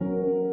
you